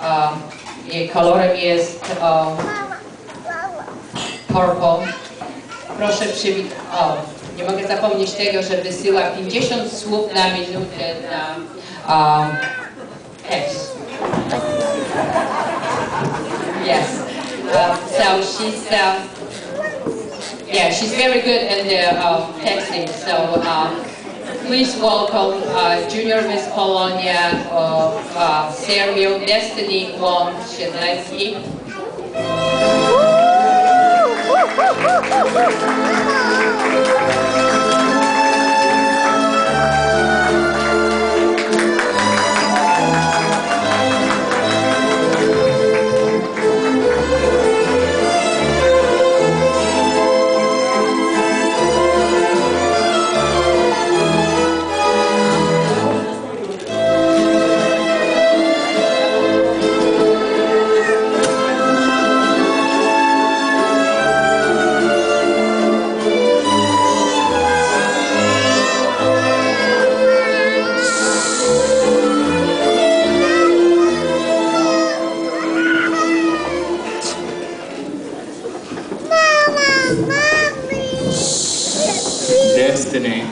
um, kolorem jest um, purple. Proszę przywitać, o, nie mogę zapomnieć tego, że wysyła 50 słów na minutę na um, tekst. Yes. Um, so she's, um, yeah, she's very good in the uh, texting. So um, please welcome uh, Junior Miss Polonia of uh, Destinee Wong Siedlecki. Destinee.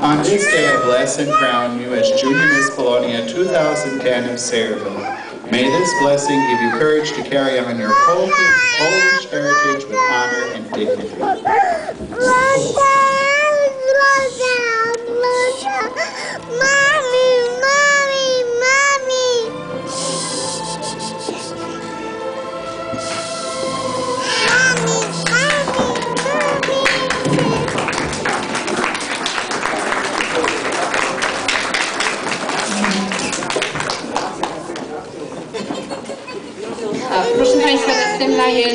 On this day, I bless and crown you as Junior Miss Polonia 2010 of Sayreville. May this blessing give you courage to carry on your Polish, Polish heritage with honor and dignity. Proszę Państwa, następna jest